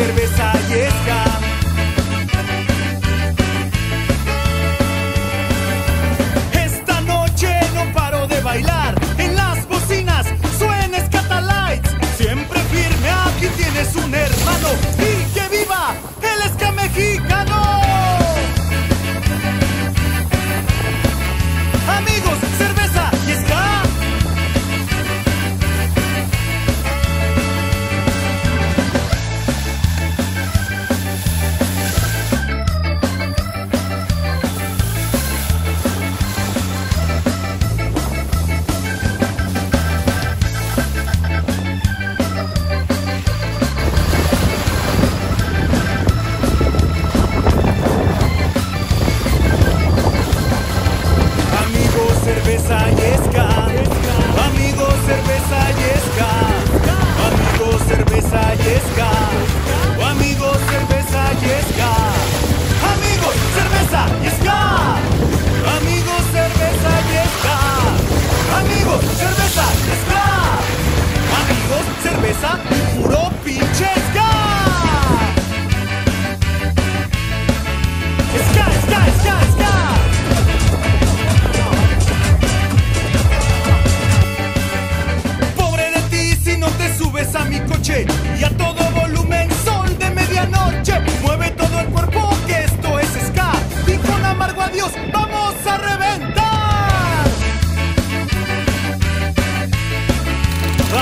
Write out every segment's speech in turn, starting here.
cerveza. beside vamos a reventar.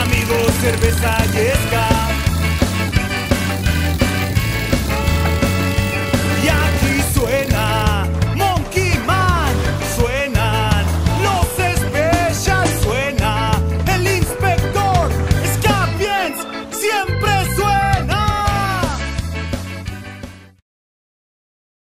Amigos, cerveza y escala.